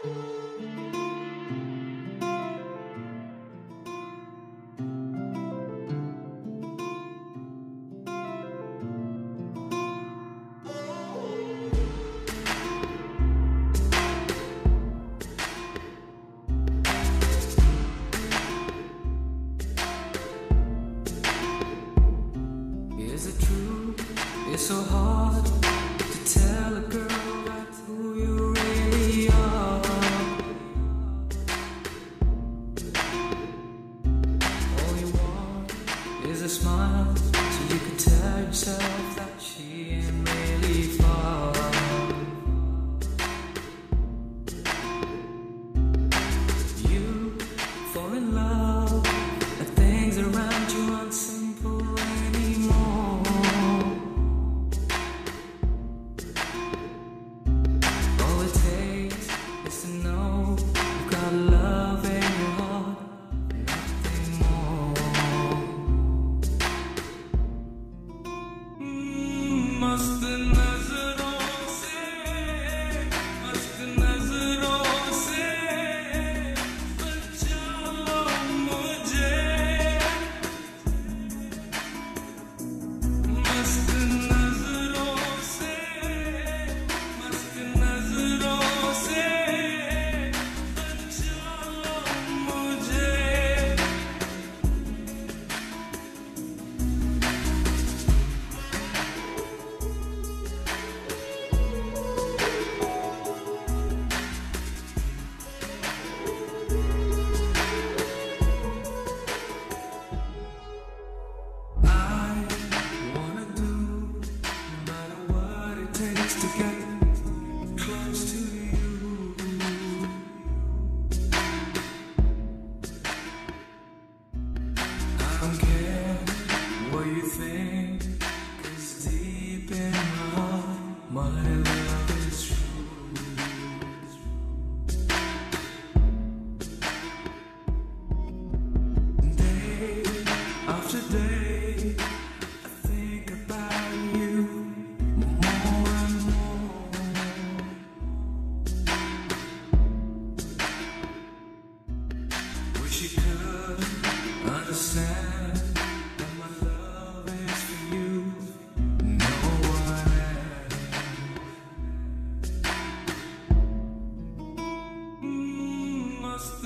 Is it true? It's so hard. smile so you could tell yourself that she something that's she could understand that my love is for you. Mm, must